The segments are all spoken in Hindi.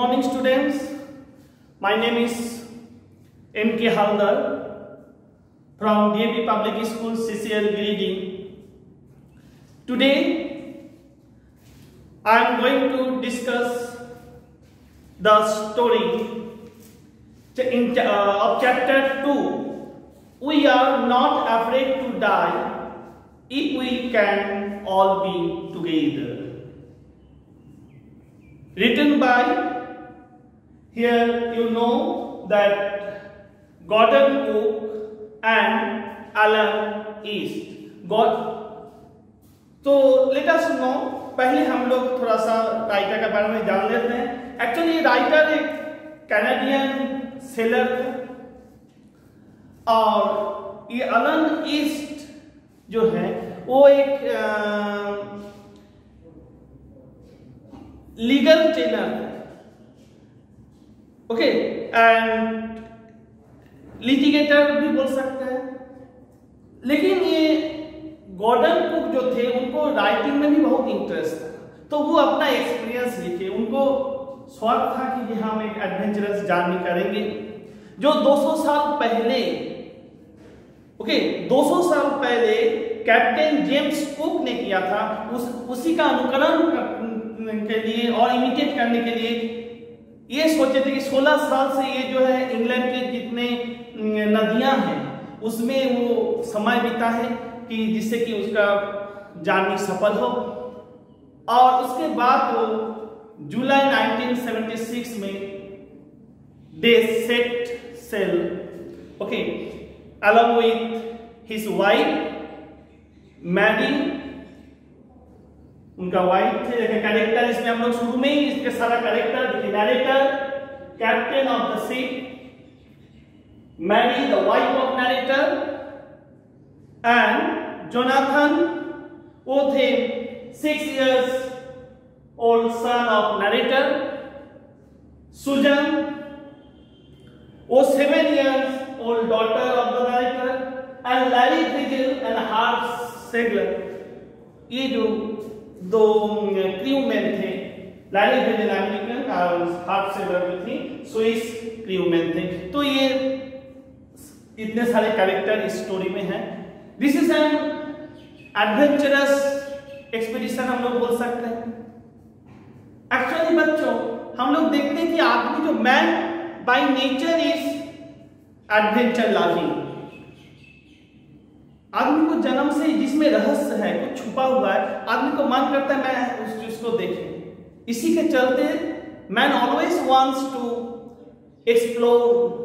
morning students. My name is M.K. Haldar from DAP Public School CCL Giridih. Today I am going to discuss the story uh, of chapter 2. We are not afraid to die if we can all be together written by here you know that Gordon Cook and Alan East. God तो लेट अस नो पहले हम लोग थोड़ा सा राइटर के बारे में जान लेते हैं. एक्चुअली राइटर एक कैनेडियन सेलर थे और ये अलन ईस्ट जो है वो एक आ, legal trainer okay and litigator भी बोल सकते हैं। लेकिन ये गॉर्डन कुक जो थे, उनको राइटिंग में भी बहुत इंटरेस्ट था। तो वो अपना एक्सपीरियंस लिखे उनको शौक था कि हम एक एडवेंचरस जर्नी करेंगे। जो 200 साल पहले ओके 200 साल पहले कैप्टन जेम्स कुक ने किया था, उस, उसी का अनुकरण के लिए और इमिटेट करने के लिए ये सोचे थे कि 16 साल से ये जो है इंग्लैंड के जितने नदियाँ हैं, उसमें वो समय बिता है कि जिससे कि उसका जानवी सफल हो। और उसके बाद वो जुलाई 1976 में they set sail, okay along with his wife Mary उनका वाइफ थे कैरेक्टर इसमें हम लोग शुरू में ही इसके सारा character narrator captain of the ship Mary the wife of narrator and Jonathan वो थे six years old son of narrator Susan वो seven years old daughter of the narrator and Larry and Hart Segler ये जो दो क्रू मैन थे। हार्ट सेगलर थी। स्विस क्रू मैन थे। तो ये इतने सारे कैरेक्टर इस स्टोरी में हैं। This is an adventurous expedition हम लोग बोल सकते हैं। एक्चुअली बच्चों, हम लोग देखते हैं कि आदमी जो man by nature is adventure loving आदमी को जन्म से जिसमें रहस्य है, कुछ छुपा हुआ है, आदमी को मन करता है, मैं उस चीज़ को देखे। इसी के चलते man always wants to explore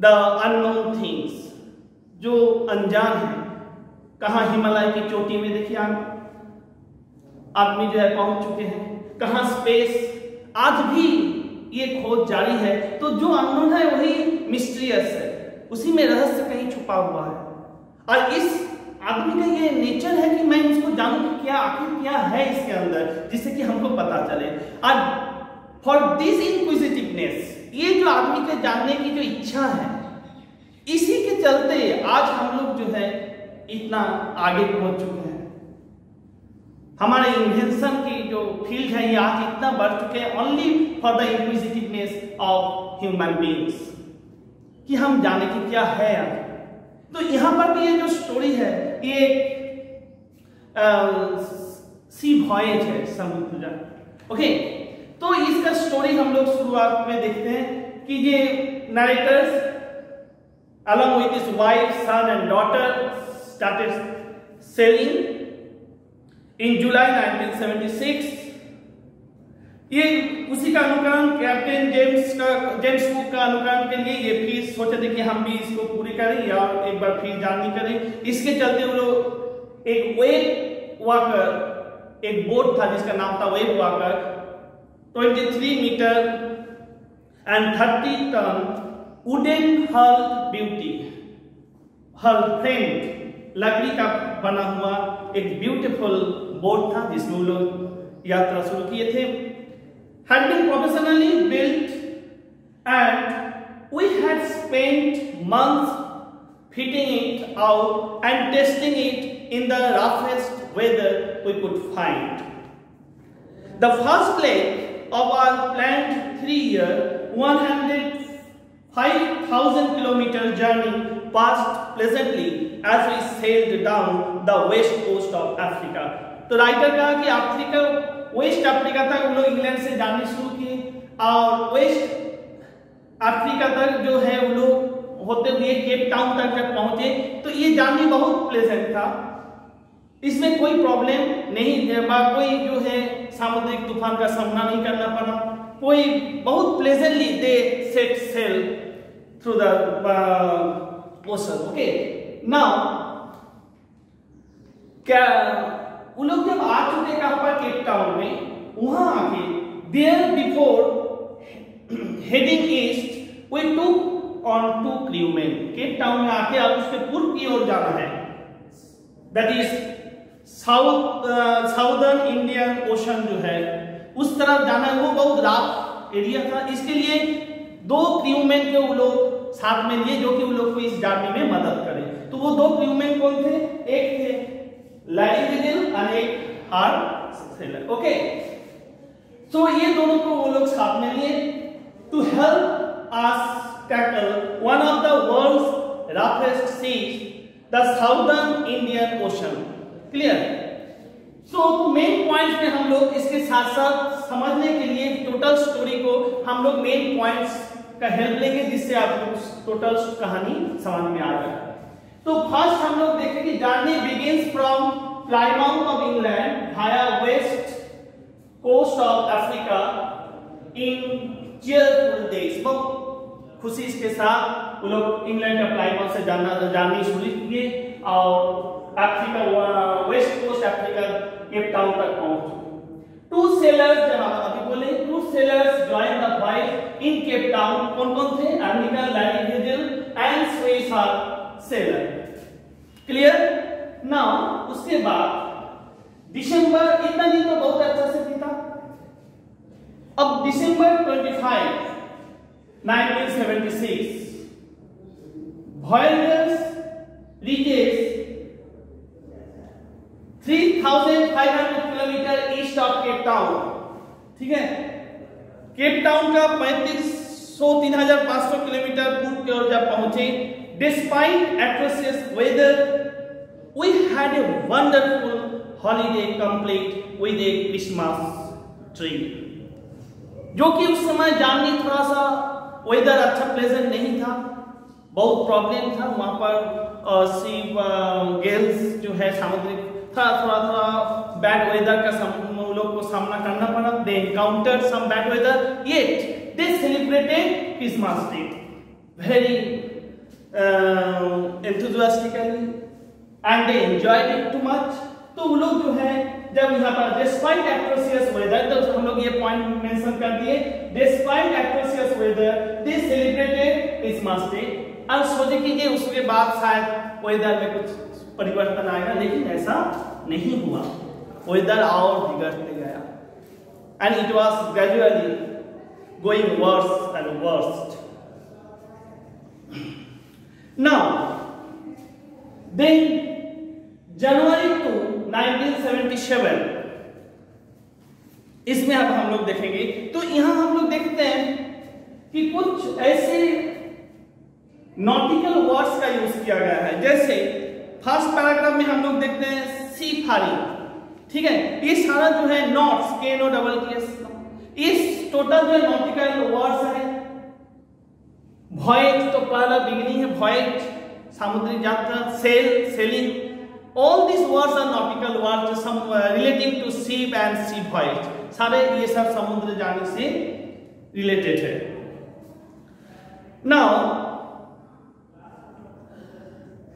the unknown things जो अनजान है। कहा हिमालय की चोटी में देखिए आप। आदमी जो है पहुँच चुके हैं। कहा स्पेस आज भी ये खोज जारी है। तो जो अननोन है, वही मिस्ट्रियस है। उसी में रहस्य कहीं छुपा हुआ है। और इस आदमी का ये नेचर है कि मैं इसको जानूं कि क्या आखिर क्या है इसके अंदर, जिससे कि हमको पता चले। और फॉर दिस इनक्विजिटिवनेस ये जो आदमी के जानने की जो इच्छा है, इसी के चलते आज हम लोग जो है इतना आगे पहुँच चुके हैं। हमारे इन्वेंशन की जो फ़ील्ड है, ये आज इतना बढ़ चुके हैं only for the inquisitiveness of human beings कि हम जाने की क्या है आज। तो यहाँ पर भी ये जो स्टोरी है ये सी वॉयज है समुद्र ओके तो इसका स्टोरी हम लोग शुरुआत में देखते हैं कि ये narrators along with his wife, son and daughter started sailing in July 1976. ये उसी का अनुकरण कैप्टन जेम्स का, जेम्स कुक का अनुकरण के लिए ये फिर सोचे थे कि हम भी इसको पूरी करें या एक बार फिर जानी करें। इसके चलते वो लोग एक वेब वाकर एक बोट था जिसका नाम था Wave Walker 23 metre and 30 ton wooden hull beauty hull friend लकड़ी का बना हुआ एक ब्यूटीफुल बोट था जिसमें वो लोग यात्रा शुरू किए थे। had been professionally built and we had spent months fitting it out and testing it in the roughest weather we could find. The first leg of our planned three year 105,000 kilometer journey passed pleasantly as we sailed down the west coast of Africa. तो राइटर कहा कि अफ्रीका वेस्ट अफ्रीका तक वो लोग इंग्लैंड से जाने शुरू किए और वेस्ट अफ्रीका तक जो है वो लोग होते हुए केप टाउन तक जब पहुँचे तो ये जर्नी बहुत प्लेजेंट था। इसमें कोई प्रॉब्लम नहीं कोई जो है सामुद्रिक तूफ़ान का सामना नहीं करना पड़ा। कोई बहुत pleasantly they set sail through the okay now क्या वो लोग जब आ चुके कापा केप टाउन में, वहाँ आके there before heading east we took on two crewman Cape Town में आके अब उसके पूर्व की ओर जाना है। That is south southern Indian ocean जो है, उस तरफ़ जाना है। वो बहुत राफ एरिया था। इसके लिए दो क्रूमैन के वो लोग साथ में लिए, जो कि वो लोग को इस जर्नी में मदद करे। तो वो दो क्रूमैन कौन थे? एक थे लैरी विजिल और एक हार सेलर ओके तो ये दोनों को वो लोग साथ में लिए to help us tackle one of the world's roughest seas, the southern indian ocean. Clear so main points में हम लोग इसके साथ साथ समझने के लिए टोटल स्टोरी को हम लोग मेन पॉइंट्स का हेल्प लेंगे, जिससे आपको टोटल कहानी समझ में आ जाए। तो फ़र्स्ट हम लोग देखेंगे journey begins from Plymouth of England via west coast of Africa in cheerful days बहुत खुशी के साथ वो लोग इंग्लैंड का प्लाईमाउथ से जानना जाननी शुरू किए और Africa west coast Africa Cape Town तक पहुँचे। टू सेलर्स जनाब अभी बोले two sailors join the fight in Cape Town कौन कौन थे अर्निका लैरी एंड स्वेसार सेलर क्लियर नाउ उसके बाद दिसंबर इतना दिन तो बहुत अच्छा से बीता अब दिसंबर 25 1976 voyagers reaches 3500 kilometre east of Cape Town ठीक है? केप टाउन का 3500 3500 किलोमीटर पूर्व की ओर जब पहुँचे despite atrocious weather we had a wonderful holiday complete with a Christmas tree जो कि उस समय जाननी थोड़ा सा वेदर अच्छा प्लेजेंट नहीं था। बहुत प्रॉब्लम था। वहाँ पर सी गेल्स जो है सामुद्रिक थोड़ा थोड़ा थोड़ा बैड वेदर का हम लोग को सामना करना पड़ा। They encounter some bad weather yet they celebrated Christmas Day very enthusiastically and they enjoyed it too much तो वो लोग जो है, जब यहाँ पर डिस्पाइट एट्रोसियस वेदर तो हम लोग ये पॉइंट मेंशन कर दिए despite atrocious weather they celebrated Christmas Day अब सोचे कि ये उसके बाद शायद वेदर में कुछ परिवर्तन आएगा, लेकिन ऐसा नहीं हुआ। वेदर और बिगड़ते गया। And it was gradually going worse and worst now then January two 1977 इसमें अब हम लोग देखेंगे। तो यहाँ हम लोग देखते हैं कि कुछ ऐसे नॉटिकल वर्ड्स का यूज़ किया गया है। जैसे फ़र्स्ट पैराग्राफ में हम लोग देखते हैं सी फारी ठीक है? ये सारा जो है नॉट्स के नो डबल इस टोटल जो है नॉटिकल वर्ड्स है भॉयज तो पहला बिगिनिंग है भॉयज सामुद्रिक यात्रा sail sailing words are nautical words some uh, relating to ship and sea voyage. सारे ये सब समुद्र जाने से रिलेटेड है। नाउ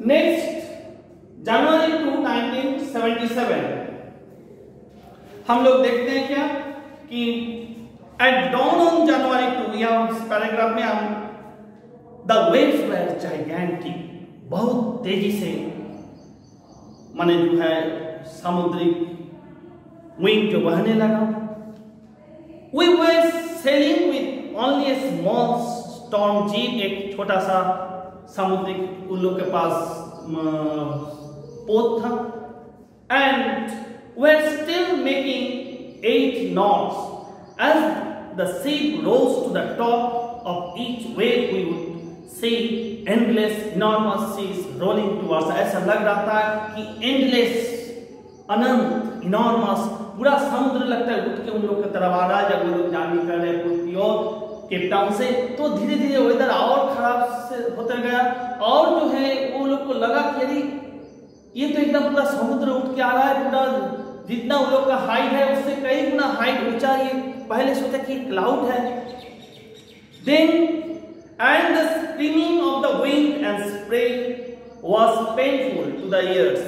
नेक्स्ट जनवरी टू 1977 हम लोग देखते हैं क्या? कि at dawn on January two या पैराग्राफ में हम द वेव्स वर जाइगेंटिक बहुत तेज़ी से माने जो है सामुद्रिक विंग जो बहने लगा। We were sailing with only a small storm jib एक छोटा सा सामुद्रिक उन लोग के पास पोत था। And we still making eight knots As the ship rose to the top of each wave, we would endless, enormous seas rolling towards us. ऐसा लग रहा था कि endless, अनंत, enormous, पूरा समुद्र लगता है। उठ के उन लोग की तरफ़ आ रहा है जब वो लोग जान निकल रहे पूर्ति और केप से तो धीरे धीरे वेदर और खराब से होता गया। और जो है वो लोग को लगा कि यदि ये तो एकदम पूरा समुद्र उठ के आ रहा है पूरा जितना उन लोग का हाइट है उससे कई गुना हाइट ऊँचा ये पहले सोचा कि क्लाउड है। Then And the screaming of the wind and spray was painful to the ears.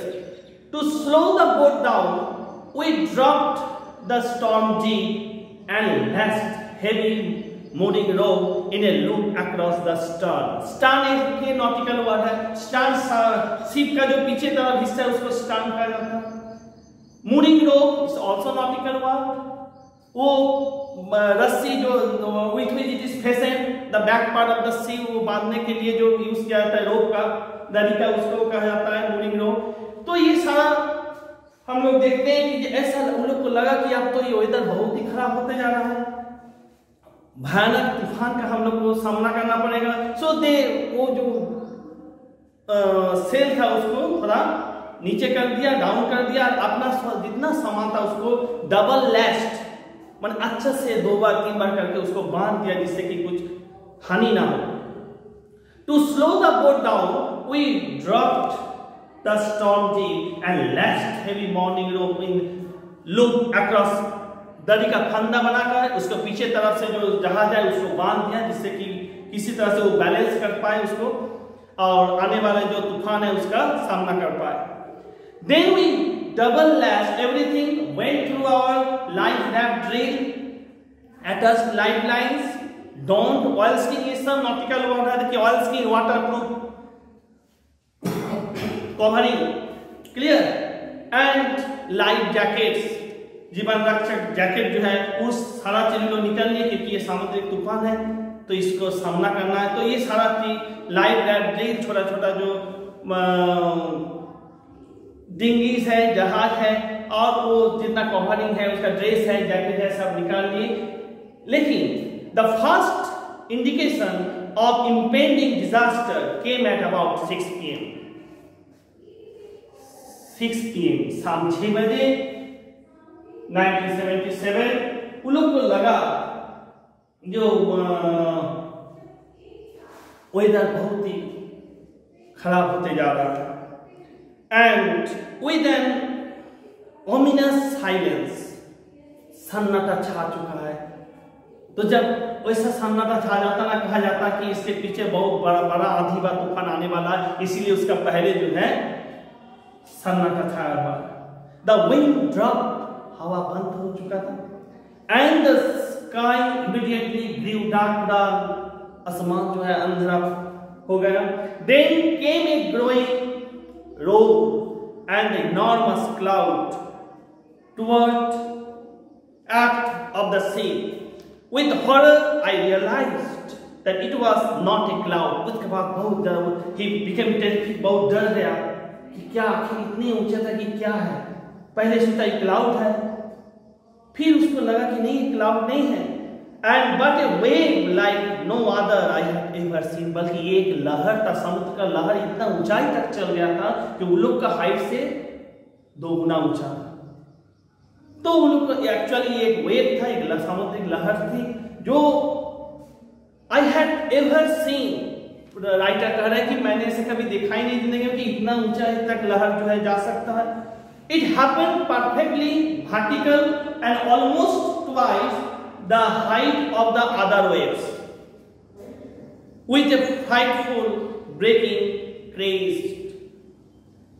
To slow the boat down, we dropped the storm jeep and lashed heavy moving row in a loop across the stern. Stern एक nautical word है. Stern ship का जो पीछे तरफ हिस्सा है उसको stern कहा जाता है. Moving row is also nautical word. वो रस्सी जो with which it is the back part of the sea वो बांधने के लिए जो यूज़ किया जाता है रोप का, नदी का उसको कहा जाता है मूविंग रोप तो ये सारा हम लोग देखते हैं कि ऐसा उन लोग को लगा कि अब तो ये वेदर बहुत ही खराब होते जा रहा है। भयानक तूफ़ान का हम लोग को सामना करना पड़ेगा। सो so दे वो जो सेल था उसको थोड़ा नीचे कर दिया डाउन कर दिया अपना जितना सामान था उसको डबल लेस्ट मैंने अच्छे से दो बार, तीन बार करके उसको बाँध दिया जिससे कि कुछ हानि ना हो। To slow the boat down we dropped the storm jib and lashed heavy mooring rope in loop across दरी का फंदा बनाकर उसको पीछे तरफ़ से जो जहाज़ है, उसको बाँध दिया जिससे कि किसी तरह से वो बैलेंस कर पाए उसको और आने वाले जो तूफ़ान है, उसका सामना कर पाए। Then we double lash everything went through our life raft drill attached lifelines don't oil skin is some nautical word है देखिए oil skin waterproof covering clear and life jackets जीवन रक्षक जैकेट जो है उस सारा चीज़ को निकल लिए क्योंकि ये सामुद्रिक तूफ़ान है तो इसको सामना करना है तो ये सारा चीज़ लाइफ रैफ्ट ड्रिल छोटा छोटा जो डिंगीज है जहाज़ है और वो जितना कवरिंग है, उसका ड्रेस है जैकेट है, सब निकाल लिए। लेकिन the first indication of impending disaster came at about six P M six P M शाम छह बजे 1977 उन लोग को लगा जो वेदर बहुत ही खराब होते जा रहा है। And with an ominous silence. सन्नाटा छा चुका है तो जब वैसा सन्नाटा छा जाता ना कहा जाता कि इसके पीछे बहुत बड़ा बड़ा आधी बार तूफ़ान आने वाला है, इसीलिए उसका पहले जो है सन्नाटा छाया हुआ द विंड ड्रॉप हवा बंद हो चुका था। And the sky immediately grew dark dark आसमान जो है अंधेरा हो गया। Then came a growing robe and enormous cloud toward act of the sea. With horror, I realized that it was not a cloud. उसके बाद बहुत डर he became terrified बहुत डर गया कि क्या आखिर इतने ऊँचा था कि क्या है पहले सोचा क्लाउड है फिर उसको लगा कि नहीं क्लाउड नहीं है and but a wave like no other I ever seen बल्कि एक लहर था समुद्र का लहर इतना ऊंचाई तक चल गया था कि उन लोग का हाइट से दो गुना ऊँचा था तो उन लोग का एक्चुअली एक वेव था, एक समुद्रिक लहर थी, जो I had ever seen writer कह रहे हैं कि मैंने इसे कभी देखा ही नहीं ज़िंदगी में कि इतना ऊँचा तक लहर जो है जा सकता है। It happen perfectly vertical and almost twice the height of the other waves. With a frightful breaking craze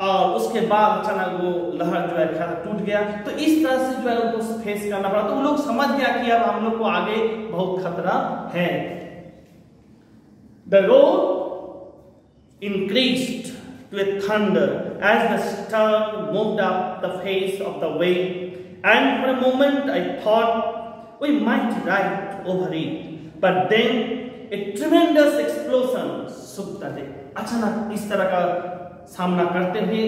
और उसके बाद अचानक वो लहर जो है खैर टूट गया। तो इस तरह से जो है उनको फेस करना पड़ा। तो वो लोग समझ गया कि अब हम लोग को आगे बहुत खतरा है। The road increase to thunder as the stern moved the face of the wave and for a moment I thought we might ride over it but then a tremendous explosion सुखता अचानक इस तरह का सामना करते हुए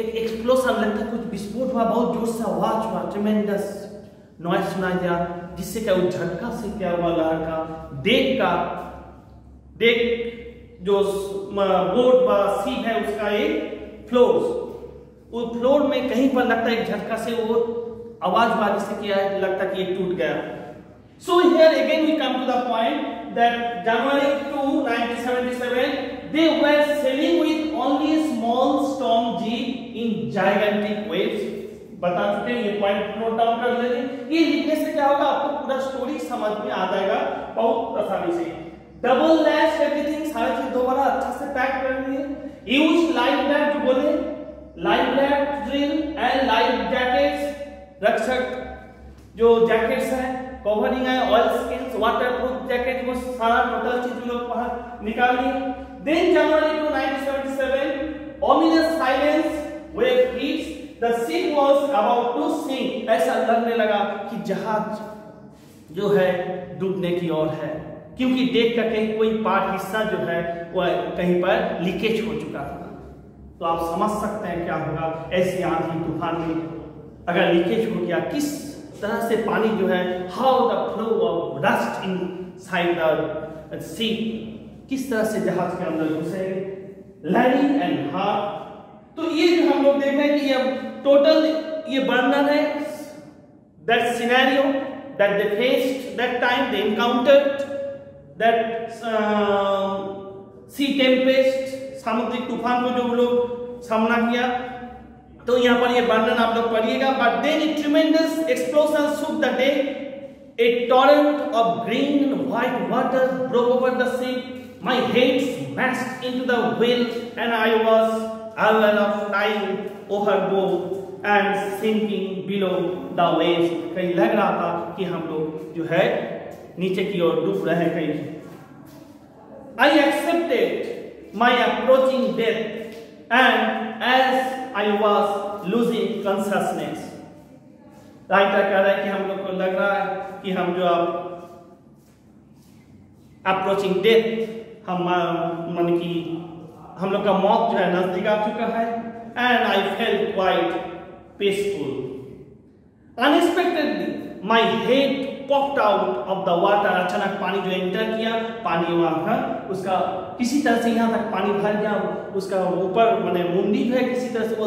एक एक्सप्लोशन लगता कुछ विस्फोट हुआ, बहुत ज़ोर से आवाज़ हुआ ट्रिमेंडस नॉइज़ सुनाई दिया, जिससे क्या झटका से क्या हुआ, लहर का डेक का डेक जो बोर्ड का सीट है, उसका एक फ्लोर वो फ्लोर में कहीं पर लगता है एक झटका से वो आवाज़ बारिश से किया है लगता कि ये टूट गया। So here again we come to the point that January 2 1977 they were sailing with only small storm g in gigantic waves. बता चुके हैं, ये पॉइंट नोट डाउन कर लेंगे ये लिखने से क्या होगा? आपको पूरा स्टोरी समझ में आ जाएगा। बहुत आसानी से। डबल लैश एवरीथिंग सारी चीज़ दोबारा अच्छा से पैक कर लिए यूज़ लाइफ बैग जो बोले life bag drill and life jackets रक्षक जो जैकेट्स है कवरिंग है ऑयल स्किन्स वाटरप्रूफ जैकेट वो सारा टोटल चीज़ लोग बाहर निकाल लिए। Then January two 1977 ominous silence, wave hits. The ship was about to sink. ऐसा लगने लगा कि जहाज़ जो है डूबने की ओर है। क्योंकि डेक का कहीं कोई पार्ट हिस्सा जो है, वह कहीं पर लीकेज हो चुका था। तो आप समझ सकते हैं क्या होगा। ऐसी आंधी तूफ़ान में अगर लीकेज हो गया, किस तरह से पानी जो है how the flow of dust inside the sea किस तरह से जहाज़ के अंदर घुसेंगे लैंडिंग एंड हार्ट तो ये जो हम लोग देख रहे हैं कि ये टोटल ये वर्णन है। That scenario that they faced that time they encountered that sea tempest सामुद्रिक तूफ़ान को जो लोग सामना किया। तो यहाँ पर ये वर्णन आप लोग पढ़िएगा। But then a tremendous explosion shook the day A torrent of green and white water broke over the. My head smashed into the wheel, and I was aware of flying overboard and sinking below the waves. कहीं लग रहा था कि हम लोग जो है नीचे की ओर डूब रहे हैं कहीं I accepted my approaching death, and as I was losing consciousness, writer कह रहा है कि हम लोग को लग रहा है कि हम जो अब अप्रोचिंग डेथ हम मन की, हम लोग का मौत जो है नज़दीक आ चुका है and I felt quite peaceful unexpectedly my head popped out of the water अचानक पानी जो एंटर किया, पानी वहाँ का उसका किसी तरह से यहाँ तक पानी भर गया, उसका ऊपर मैंने मुंडी जो है किसी तरह से वो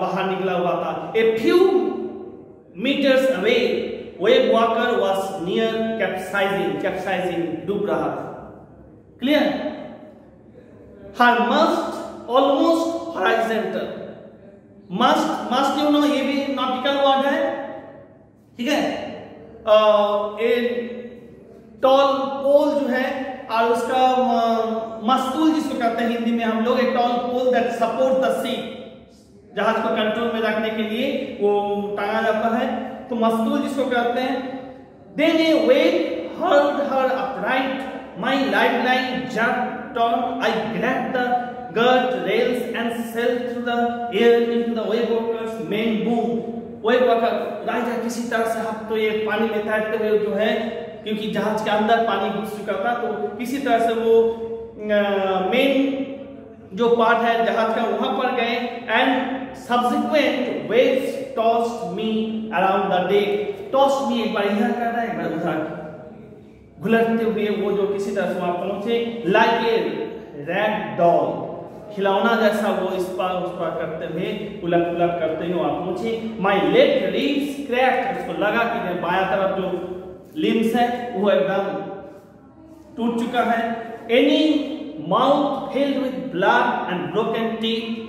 बाहर निकला हुआ था। A few metres away Wave Walker was near capsizing capsizing डूब रहा था। Clear her mast almost horizontal mast mast you know ये भी नॉटिकल वर्ड है। ठीक है? ए टॉल पोल जो है, और उसका मस्तूल जिसको कहते हैं हिंदी में हम लोग a tall pole that support the seat जहाज़ को कंट्रोल में रखने के लिए वो टांगा जाता है। तो मस्तूल जिसको कहते हैं then a wave hurled her upright my lifeline jumped on I grab the guard rails and sailed through the air into the wave Walker's main boom Wave Walker राजा किसी तरह से हम तो ये पानी में तैरते हुए जो है, क्योंकि जहाज़ के अंदर पानी घुस चुका था तो किसी तरह से वो मेन जो पार्ट है जहाज़ का, वहाँ पर गए and subsequent waves tossed me around the deck. Tossed me एक बार इधर कर रहा है, एक बार उधर। घुलटते हुए वो जो किसी तरह से वहाँ पहुँचे लाइक ए रैग डॉल खिलौना जैसा वो इस पार, उस पार करते हुए उलट पुलट करते हुए वहाँ पहुँचे माय लेग रीड्स क्रैक उसको लगा कि बाया तरफ़ जो लिम्स है, वो एकदम टूट चुका है any mouth filled with blood and broken teeth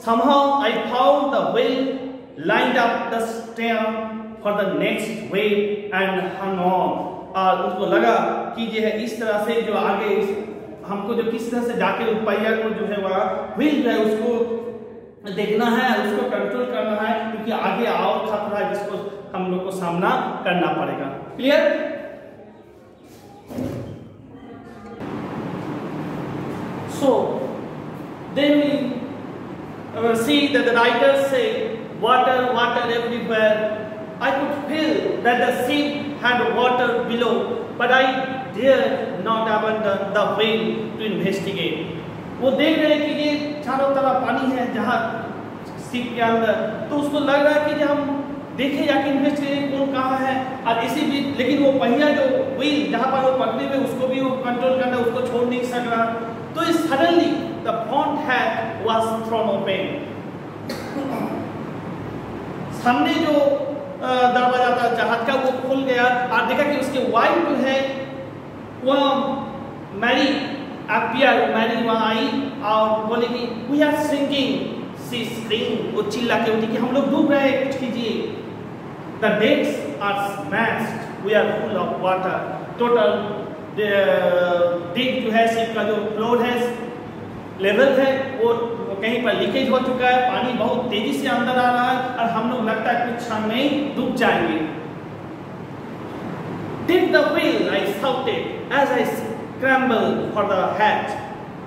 Somehow I found the whale lined up the stem for the next wave and hung on. और उसको लगा कि जो है इस तरह से जो आगे हमको जो किस तरह से जाके पहिया को जो है वहाँ व्हील जो है उसको देखना है उसको कंट्रोल करना है क्योंकि आगे और खतरा है जिसको हम लोग को सामना करना पड़ेगा clear so then we see that the writers say, water, water everywhere. I could feel that the ship had water below, but I dared not abandon the wheel to investigate. वो देख रहे हैं कि ये चारों तरफ़ पानी है जहाँ शिप के अंदर। तो उसको लग रहा है कि हम देखे जाके इन्वेस्टिगेट कौन कहाँ है और इसी भी लेकिन वो पहिया जो व्हील जहाँ पर वो पकड़े हुए उसको भी वो कंट्रोल करना उसको छोड़ नहीं सक रहा। तो इस suddenly the front hatch was thrown open सामने जो दरवाज़ा था, जहाज़ का वो खुल गया। और देखा कि उसके वाइफ जो है, वह मैरी अपियर मैरी वहाँ आई और बोले कि we are sinking she screamed वो चिल्ला के उठी कि, हम लोग डूब रहे हैं, कुछ कीजिए। The decks are smashed we are full of water total deck जो है शिप का जो फ्लोर है लेवल है, वो कहीं पर लीकेज हो चुका है पानी बहुत तेज़ी से अंदर आ रहा है और हम लोग लगता है कुछ क्षण में डूब जाएँगे Take the wheel, I shouted as I scrambled for the hatch.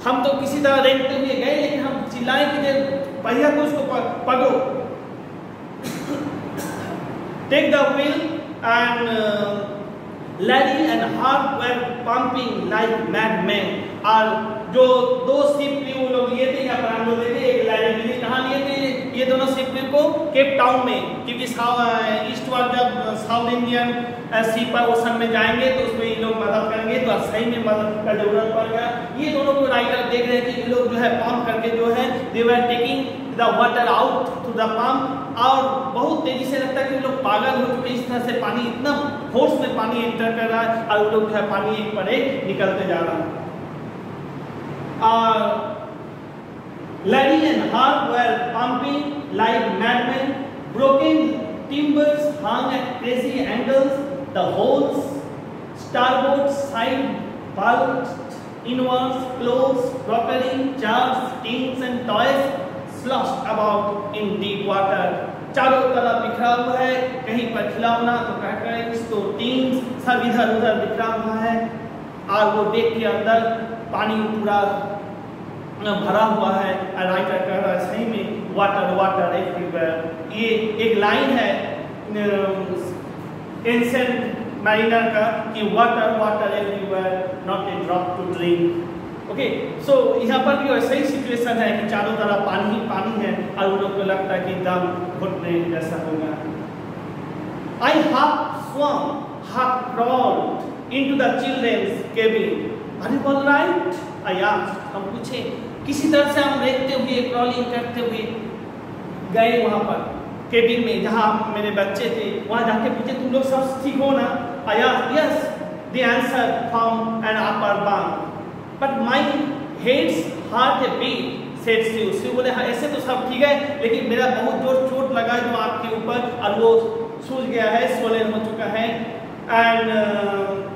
हम तो किसी तरह रेंगते हुए गए लेकिन हम चिल्लाए कि जे पहिया को उसको पकड़ो take the wheel and Larry and Hart were pumping like madmen. और जो दो शिप क्रू लोग लिए थे यहाँ पर हम लोग थे, एक विलिस कहाँ लिए थे, ये दोनों शिप को केप टाउन में, क्योंकि ईस्ट वाल जब साउथ इंडियन शिप ओशन में जाएँगे तो उसमें ये लोग मदद करेंगे तो सही में मदद का ज़रूरत पड़ेगा ये दोनों को राइटर देख रहे थे, ये लोग जो है पंप करके जो है they were taking the water out to the pump और बहुत तेज़ी से लगता है कि लोग पागल हो चुके इस तरह से पानी, इतना फोर्स में पानी एंटर कर रहा है, और लोग जो है पानी एक पर एक निकलते जा रहा है। Larry and Hart were pumping like madmen. Broken timbers hung at crazy angles. The whole starboard side bulged inwards, clothes, crockery, jars, tins and toys sloshed about in deep water. चारों तरफ़ बिखरा हुआ है कहीं पर खिलौना तो क्रैकर्स तो टीन्स सब इधर उधर बिखरा हुआ है और वो देख के अंदर पानी पूरा भरा हुआ है राइटर कह रहा है सही में वाटर वाटर एवरीवेयर ये एक लाइन है एंसेंट माइनर का, कि water water everywhere not a drop to drink okay so यहाँ पर भी वैसे ही सिचुएशन है कि चारों तरफ़ पानी ही पानी है, और उन लोग को लगता है कि दम घुटने जैसा होगा। I half swam half crawled into the children's cabin. All right? I asked हम पूछे, किसी तरह से हम रेखते हुए क्रॉलिंग करते हुए गए वहाँ पर केबिन में, जहाँ मेरे बच्चे थे, वहाँ जाके पूछे, तुम लोग सब ठीक हो ना? Asked yes the answer from an upper bunk. But my heads heart a beat set सी उससे बोले हाँ ऐसे तो सब ठीक है, लेकिन मेरा बहुत ज़ोर चोट लगा जो आपके ऊपर, और वो सूझ गया है सोलन हो चुका है and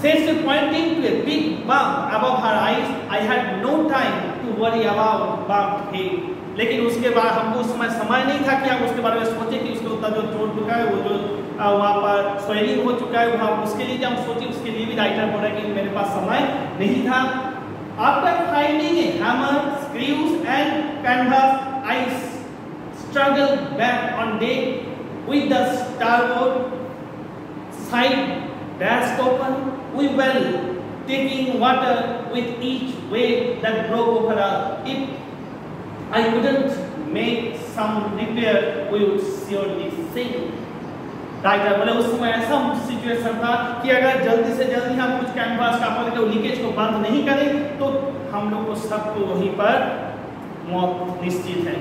Says pointing to a big bump above her eyes, I had no time to worry about bumped head. लेकिन उसके बाद हमको उस समय समय नहीं था कि हम उसके बारे में सोचे कि उसके उतना जो चोट चुका है वो जो वहाँ पर स्वेलिंग हो चुका है वहाँ उसके लिए जब हम सोचे? उसके लिए भी राइटर बोल रहा है कि मेरे पास समय नहीं था। After finding a hammer screws and canvas I struggled back on deck with the starboard side dashed open we were taking water with each wave that broke over us. If I couldn't make some repair, we would surely sink. Writer बोले उस समय ऐसा सिचुएशन था कि अगर जल्दी से जल्दी हम कुछ कैनवास का के लीकेज को बंद नहीं करें तो हम लोग को सबको वहीं पर मौत निश्चित है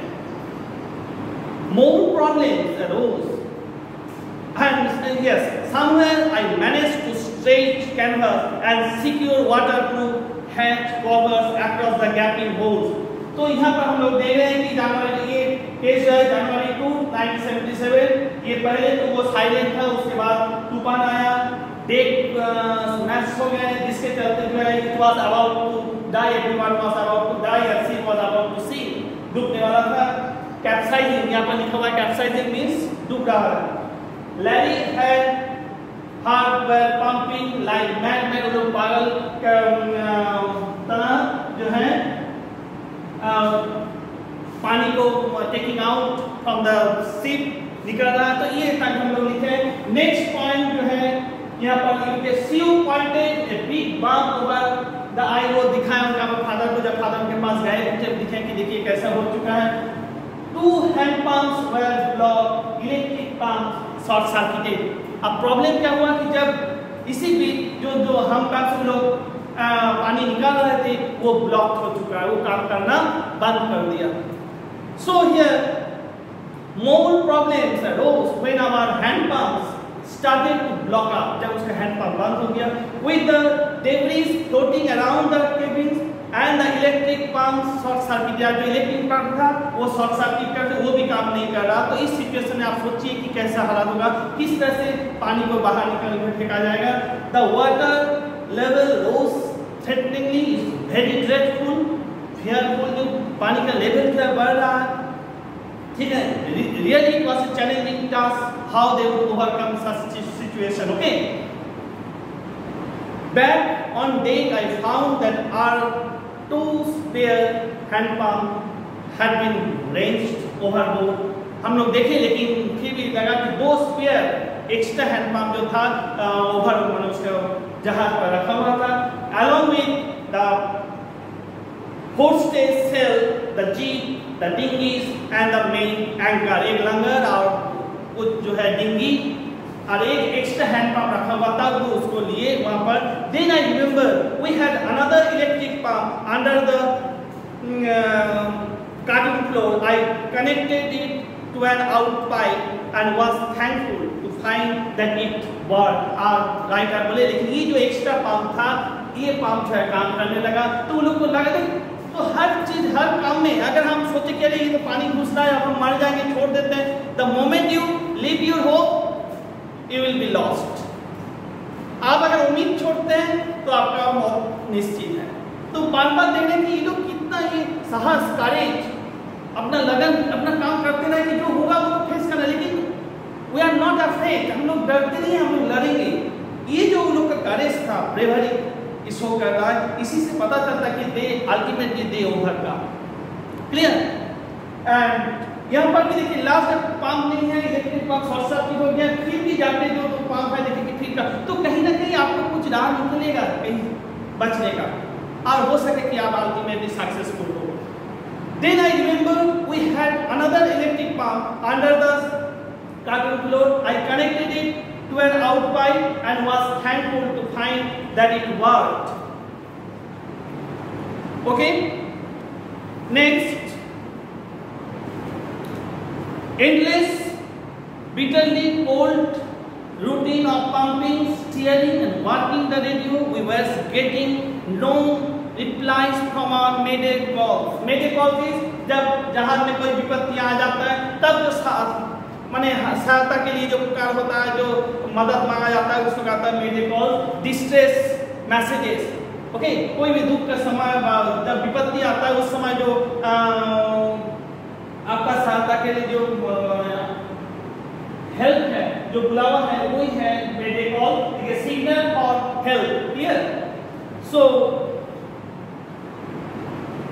more problems arose and yes, somewhere i managed to stretch canvas and secure waterproof hatch covers across the gaping holes. तो यहाँ पर हम लोग देख रहे हैं कि जनवरी ये केस है जनवरी टू 1977 ये पहले तो वो साइलेंट था, उसके बाद तूफ़ान आया डेक स्मैश हो गए जिसके चलते जो है it was about to die everyone was about to die और सी वाज अबाउट टू सी डूबने वाला था। कैप्साइजिंग यहाँ पर लिखा हुआ है कैप्साइजिंग मींस डूब रहा है। Larry had Hart were pumping like mad mad लोग पागल तरह जो है पानी को taking out from the ship निकल रहा है। तो ये तक हम लोग लिखे। नेक्स्ट पॉइंट जो है, यहाँ पर लिखते Sue pointed a big bump over the eye वो दिखाया उनका फादर को, जब फादर उनके पास गए, जब दिखे कि देखिए कैसा हो चुका है। Two hand pumps were block electric pump short circuited अब प्रॉब्लम क्या हुआ कि जब इसी बीच जो जो हम पंप से लोग पानी निकाल रहे थे वो ब्लॉक हो चुका है वो काम करना बंद कर दिया so here problems arose when our hand pumps started to block up जब उसका हैंड पंप बंद हो गया with the debris floating around the cabins and the electric pump short circuit, या जो इलेक्ट्रिक पंप था, वो शॉर्ट सर्किट कर वो भी काम नहीं कर रहा। तो इस सिचुएशन में आप सोचिए कि कैसा हालात होगा। किस तरह से पानी को बाहर निकल कर फेंका जाएगा। The water level rose threateningly very dreadful fearful जो पानी का लेवल क्या बढ़ रहा है। ठीक है? Really was a challenging task how they would overcome such situation okay back on deck i found that our two spare hand pump had been ranged overboard. हम लोग देखे, लेकिन फिर भी लगा कि दो स्पेयर एक्स्ट्रा हैंड पंप जो था ओवर मतलब उसका जहाज़ पर रखा हुआ था। With the forestays sail the jib the dinghies and the main anchor एक लंगर और कुछ जो है डिंगी और एक एक्स्ट्रा हैंड पंप रखा हुआ था, वो उसको लिए वहाँ पर। Then I remember we had another electric pump under the chartroom floor I connected it to an out pipe and was thankful to find that it work और राइटर बोले, लेकिन ये जो एक्स्ट्रा पंप था, ये पंप जो है काम करने लगा। तो वो लोग को लगा तो हर चीज़, हर काम में, अगर हम सोचे कि अरे, ये तो पानी घुस रहा है हम मर जाएँगे, छोड़ देते हैं। The moment you leave your hope you will be lost आप अगर उम्मीद छोड़ते हैं तो आपका मौत निश्चित है। तो बार बार देख कि लोग कितना ये साहस कारेज अपना लगन, अपना काम करते रहे कि जो होगा वो तो फेस करना लेकिन वी आर नॉट अफ्रेड हम लोग डरते नहीं हम लोग लड़ेंगे। ये जो उन लोग का कारेज था ब्रेवरी शो कर रहा है इसी से पता चलता कि दे अल्टीमेटली दे ओवर का। क्लियर एंड यहाँ पर भी देखिए लास्ट पाम नहीं है इलेक्ट्रिक पाम शॉर्ट सर्किट हो गया, फिर भी जाते जो तो पाम है देखिए ठीक था। तो कहीं ना कहीं आपको कुछ राह निकलेगा कहीं बचने का। और हो सके कि आप अल्टीमेटली सक्सेसफुल हो। Then I remember we had another electric pump under the carbon floor I connected it to an out pipe and was thankful to find that it work okay next Endless, bitterly cold routine of pumping, steering and working the radio. We were getting no replies from our mayday calls. Mayday calls is जब जहाज़ में कोई विपत्ति आ जाता है तब जो माने सहायता के लिए जो पुकार होता है जो मदद मांगा जाता है उसको कहता है मेरे कॉल डिस्ट्रेस मैसेजेस ओके कोई भी दुख का समय जब विपत्ति आता है उस समय जो आ, आपका सहायता के लिए जो हेल्प है, जो बुलावा है, वही है मेरे कॉल सिग्नल और help clear so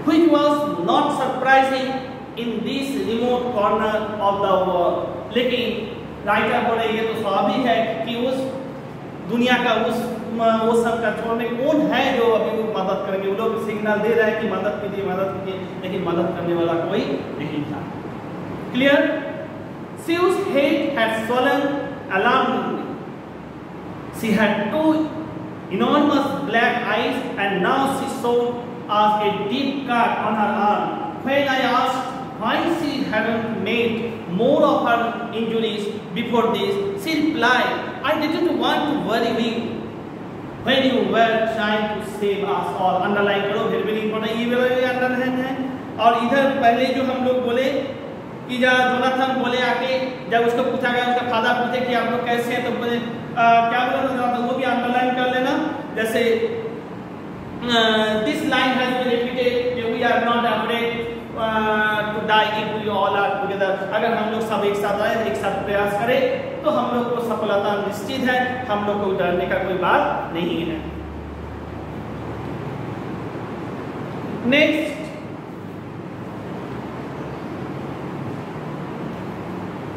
which was not surprising in this remote corner of the world. लेकिन राइटर बोले, ये तो स्वाभाविक है कि उस दुनिया का, उस वो सब का छोड़ने कौन है जो अभी मदद करेंगे वो लोग सिग्नल दे रहे हैं कि मदद कीजिए मदद कीजिए, लेकिन मदद करने वाला कोई नहीं था। Clear Seuss head had swollen alarmingly. She had two enormous black eyes and now she showed us a deep cut on her arm. When I asked why she hadn't made more of her injuries before this, she replied, I didn't want to worry you when you were trying to save us. और underline करो फिर भी important ये वाला underline है और इधर पहले जो हम लोग बोले कि जब जोनाथन बोले आके, जब उसको पूछा गया, उसका फादर पूछे कि आप लोग कैसे हैं तो बोले क्या बोला था वो भी अंडरलाइन कर लेना। जैसे this line has been repeated we are not afraid to die if we all are together अगर हम लोग सब एक साथ आए, एक साथ प्रयास करें तो हम लोग को सफलता निश्चित है, हम लोग को डरने का कोई बात नहीं है। Next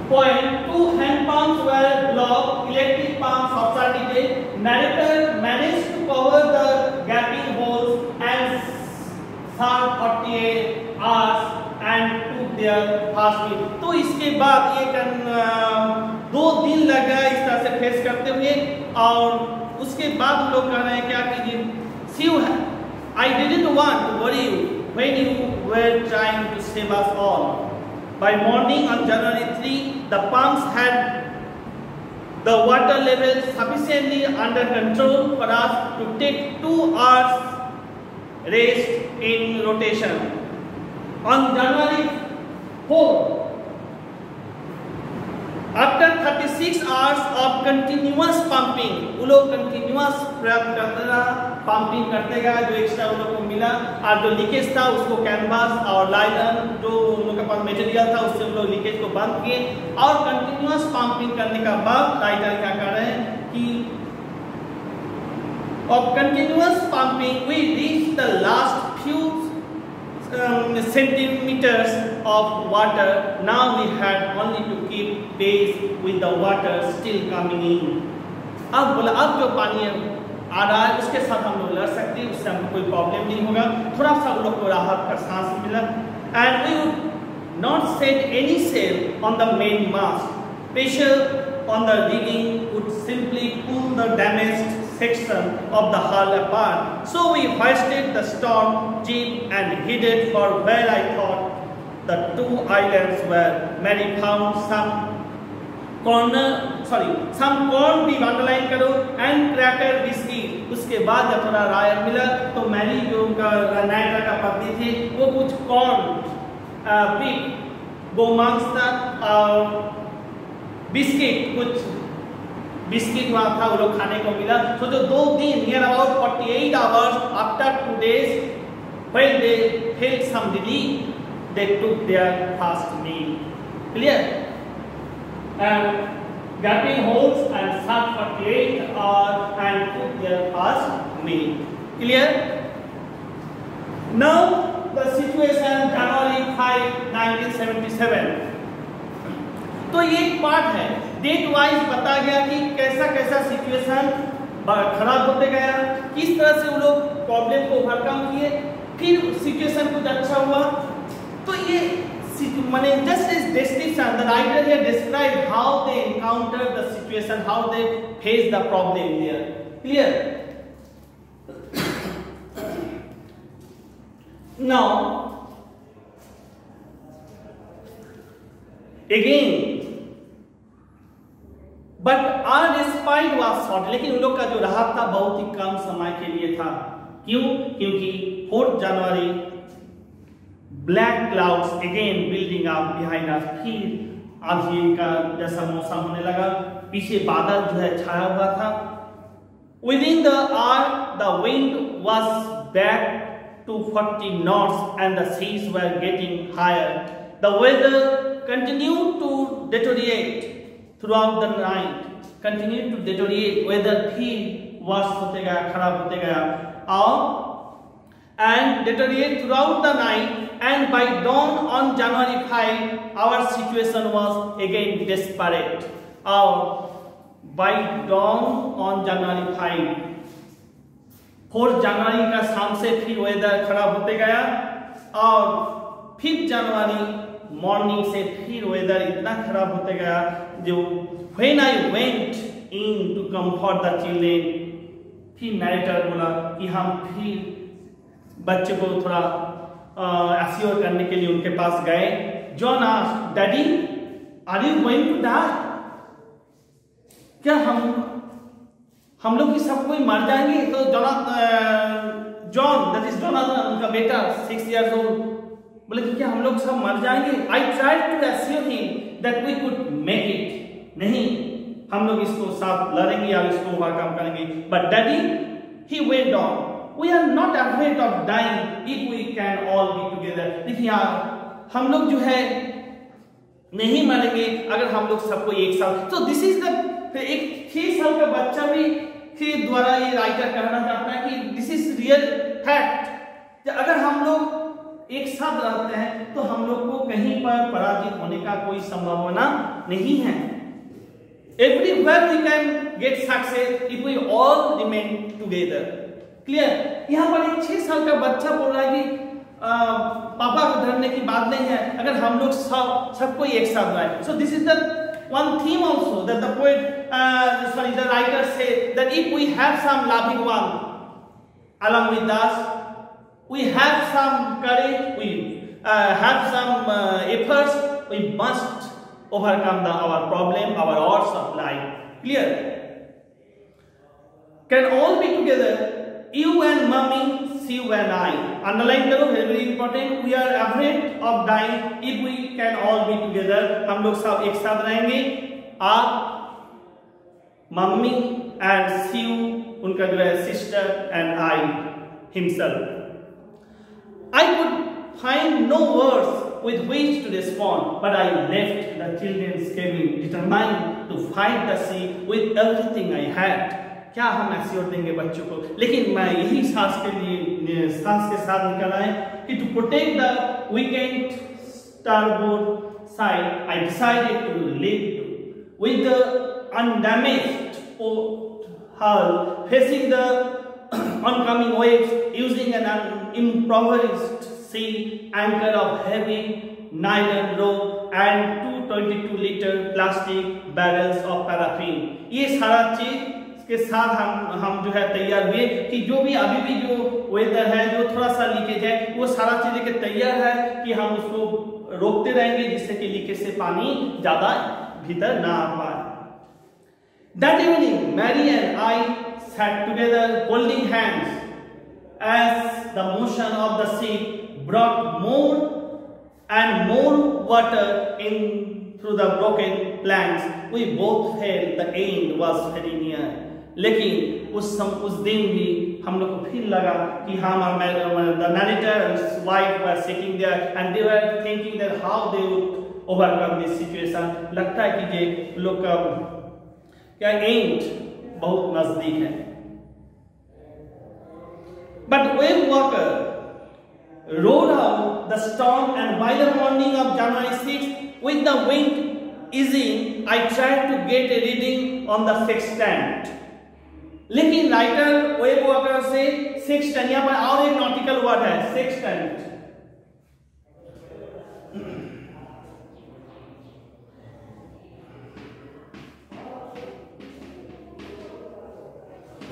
point two hand pumps were blocked electric pumps short-circuited narrator managed to cover the gaping holes and serve 48 hours and to their first meal तो इसके बाद ये दो दिन लग इस तरह से फेस करते हुए और उसके बाद लोग कह रहे हैं क्या कि Sue I didn't want to worry you when you were trying to save us all by morning on january 3 the pumps had the water level sufficiently under control for us to take 2 hours rest in rotation on january 4 after 36 hours of continuous pumping वो लोग कंटिन्यूअस प्रयत्न करते रहा पंपिंग करते गया जो एक्स्ट्रा उन लोग को मिला और जो लीकेज था उसको कैनवास और लाइलन जो उन लोग के पास मटेरियल था उससे उन लोग लीकेज को बंद किए और कंटिन्यूअस पंपिंग करने का बाद राइटर क्या कर रहे हैं कि of continuous pumping we reach the last few um, centimeters of water. Now we had only to keep pace with the water still coming in. अब बोला अब जो पानी आ है उसके साथ हम लोग लड़ सकते हैं उससे हमको कोई प्रॉब्लम नहीं होगा थोड़ा सा हम लोग को राहत का सांस मिला and we would not set any sail on the main mast pressure on the rigging would simply pull the damaged section of the hull apart. So we hoisted the storm jib and headed for where I thought the two islands were. Mary found some corner, sorry some corn beef underline करो एंड क्रैकर बिस्की उसके बाद जब थोड़ा रायर मिला तो मैली जो उनका नायरा का पत्नी थी, वो कुछ कॉर्न पिक वो मार्क्स था बिस्किट, कुछ बिस्किट वहाँ था, वो लोग खाने को मिला। तो जो दो दिन near about forty eight hours after two days well they fell some दिली they took their first meal clear and gaping holes and sat 48 hours and took their fast meal. Clear? Now, the situation, January 5 1977 तो ये एक पार्ट है। डेट वाइज बता गया कि कैसा कैसा सिचुएशन खराब होते गया, किस तरह से वो लोग प्रॉब्लम को ओवरकम किए, फिर सिचुएशन कुछ अच्छा हुआ। तो ये माने just is description the writer here describe how they encounter the situation how they face the problem there clear now again but our respite was short लेकिन उन लोग का जो राहत था, बहुत ही कम समय के लिए था। क्यों? क्योंकि fourth January black clouds again building up behind us फिर अब ये का जैसा मौसम होने लगा। पीछे बादल जो है छाया हुआ था। Within the hour the wind was back to 40 knots and the seas were getting higher the weather continue to deteriorate throughout the night continue to deteriorate weather फिर वर्स होते गया, खराब होते गया। और and deteriorate throughout the night and by dawn on January 5 our situation was again desperate और by dawn on January 5 fourth January का शाम से फिर वेदर खराब होते गया और फिफ्थ जनवरी मॉर्निंग से फिर वेदर इतना खराब होते गया जो when I went in to comfort the children फिर नरेटर बोला कि हम फिर बच्चे को थोड़ा एश्योर करने के लिए उनके पास गए। John ask daddy, are you going to die क्या हम हम लोग की सब कोई मर जाएँगे? तो जॉन दैट इज़ जोनाथन, उनका बेटा सिक्स इयर्स ओल्ड बोले कि क्या हम लोग सब मर जाएँगे? I try to assure him that we could make it नहीं, हम लोग इसको साथ लड़ेंगे या इसको ओवरकम करेंगे। But daddy he went on we are not afraid of dying if we can all be together देखिए यार, हम लोग जो है, नहीं मरेंगे अगर हम लोग सबको एक साल तो दिस इज़ द एक छह साल का बच्चा भी के द्वारा ये राइटर कहना चाहता है कि दिस इज़ रियल फैक्ट अगर हम लोग एक साथ रहते हैं तो हम लोग को कहीं पर पराजित होने का कोई संभावना नहीं है। Everywhere we can get success if we all remain together. Clear? यहाँ पर एक छह साल का बच्चा बोल रहा है कि आ, पापा को धरने की बात नहीं है अगर हम लोग सब सबको एक साथ लाए so this is the one theme also that the poet uh, sorry the writer say that if we have some loving one along with us we have some courage we uh, have some uh, efforts we must overcome the, our problem our odds of life clear can all be together you and mommy, you and I. Underline करो very very important. We are afraid of dying. If we can all be together, हम लोग सब एक साथ रहेंगे. आप, मम्मी and Siu, उनका जो है sister and I himself. I could find no words with which to respond, but I left the children's cabin determined to fight the sea with everything I had. क्या हम एश्योर देंगे बच्चों को? लेकिन मैं यही सांस के लिए सास के साथ निकल आए कि to protect the weakened starboard side I decided to leave with the undamaged facing the oncoming waves using an improvised sea anchor of heavy nylon rope and 222 litre plastic barrels of paraffin ये सारा चीज़ के साथ हम हम जो है तैयार हुए कि जो भी अभी भी जो वेदर है, जो थोड़ा सा लीकेज है, वो सारा चीज़ लेकर तैयार है कि हम उसको रोकते रहेंगे जिससे कि लीकेज से पानी ज़्यादा भीतर ना आ पाए। That evening Mary and I sat together holding hands as the motion of the sea brought more and more water in through the broken plank we both hello the end was very near लेकिन उस सम, उस दिन भी हम लोग को फील लगा कि हाँ सिचुएशन लगता है कि ये लोग का एंड बहुत नज़दीक है। But we worker role the storm and by the morning of January with the wind easy I try to get a reading on the fix stand लेकिन राइटर वेब वॉकर से सेक्सटन यहाँ पर और एक नॉटिकल वर्ड है sextant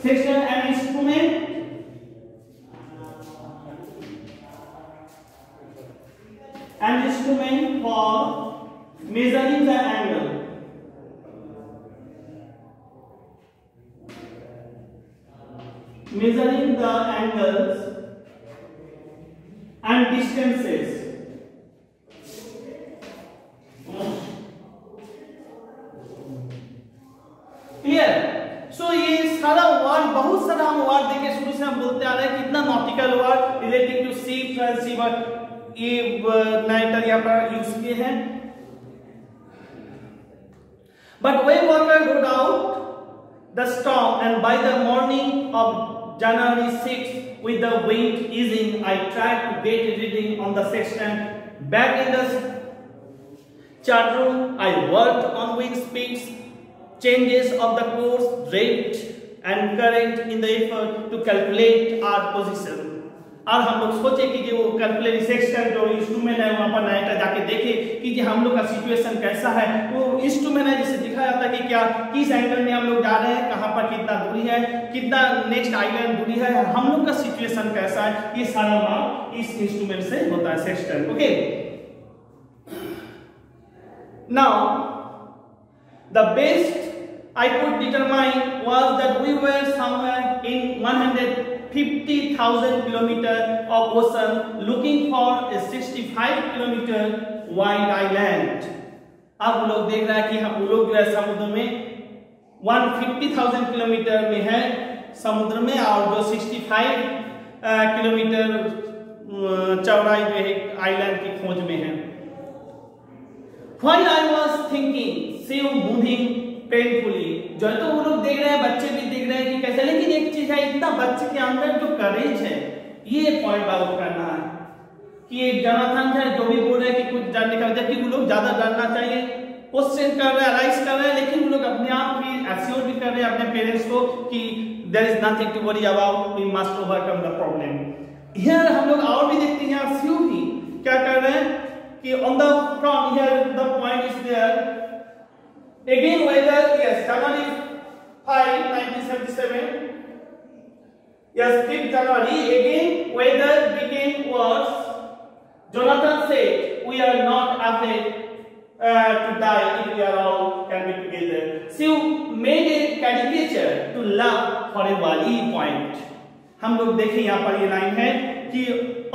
section and instrument an instrument for measuring the angle. Measuring the angles and distances. Clear so ये सारा वर्ड बहुत सारा हम वर्ड देखे शुरू से हम बोलते आ रहे हैं कितना nautical word relating to sea transceiver ये नाइटर यहाँ पर यूज़ किए हैं but we worker good out the storm and by the morning of January 6th, with the wind easing, I tried to get a reading on the sextant. Back in the chart room, I worked on wind speeds, changes of the course, rate and current in the effort to calculate our position. और हम लोग सोचे कि जो कैलकुलेट सेक्शन जो इंस्ट्रूमेंट है, वहाँ पर नाइटा जाके देखे कि जी हम लोग का सिचुएशन कैसा है। वो इंस्ट्रूमेंट है जिसे दिखाया जाता है कि क्या, किस एंगल में हम लोग जा रहे हैं, कहाँ पर कितना दूरी है, कितना नेक्स्ट आइलैंड दूरी है, हम लोग का सिचुएशन कैसा है, ये सारा माप इस इंस्ट्रूमेंट से होता है section okay now the best I could determine was that we were somewhere in 100 50,000 kilometer of ocean looking for a 65 kilometer wide island. अब लोग देख रहा है कि हम लोग जो समुद्र में 150,000 किलोमीटर में है समुद्र में और जो 65 किलोमीटर चौड़ाई है आइलैंड की खोज में है While I was thinking, see moving painfully जो है तो वो लोग देख रहे हैं, बच्चे भी देख रहे हैं कि कैसे लेकिन एक चीज़ है, इतना बच्चे के अंदर जो करेज है, ये पॉइंट आउट करना है कि एक जनाथन है, जो भी बोल रहे हैं कि कुछ जानने का जबकि वो लोग ज़्यादा जानना चाहिए। क्वेश्चन कर रहे हैं राइस कर रहे हैं, लेकिन वो लोग अपने आप भी एस्योर भी कर रहे हैं अपने पेरेंट्स को कि there is nothing to worry about we must overcome the problem here हम लोग और भी देखते हैं फ्यू भी क्या कर रहे हैं कि on the from here the point is there Again, whether, yes, January 5, 1977. Yes, 5th January, again, weather became worse. Jonathan said, We are not afraid uh, to die if we are all can be together. So you made a caricature to love for a wali point. हम लोग देखें यहाँ पर ये लाइन है कि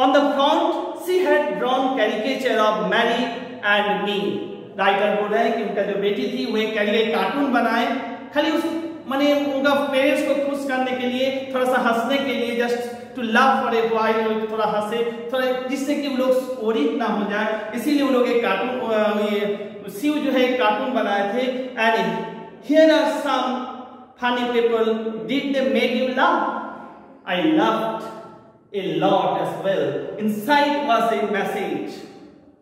on the front she had drawn caricature of Mary and me Writer बोल रहे हैं कि उनका जो बेटी थी, वो एक कार्टून बनाए। खाली उस, मैंने उनका पेरेंट्स को खुश करने के लिए थोड़ा सा हंसने के लिए just to laugh for a while थोड़ा हंसे, थोड़ा जिससे कि वो लोग ओरित ना हो जाए। इसीलिए वो लोग एक कार्टून ये शिव जो है, एक कार्टून बनाए थे। And here are some funny people did they make you laugh I laughed a lot as well inside was a message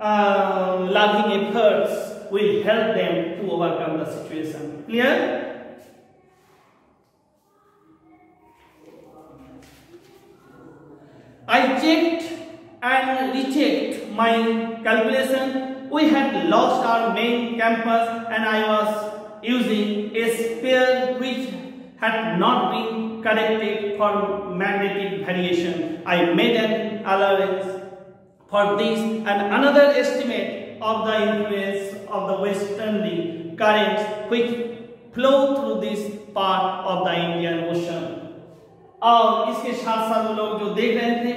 uh, loving efforts will help them to overcome the situation. Clear? I checked and rechecked my calculation. We had lost our main campus and I was using a spare which had not been corrected for magnetic variation. I made an allowance for this and another estimate of the influence of the westerly currents which flow through this part of the Indian Ocean. और इसके साथ साथ लोग जो देख रहे थे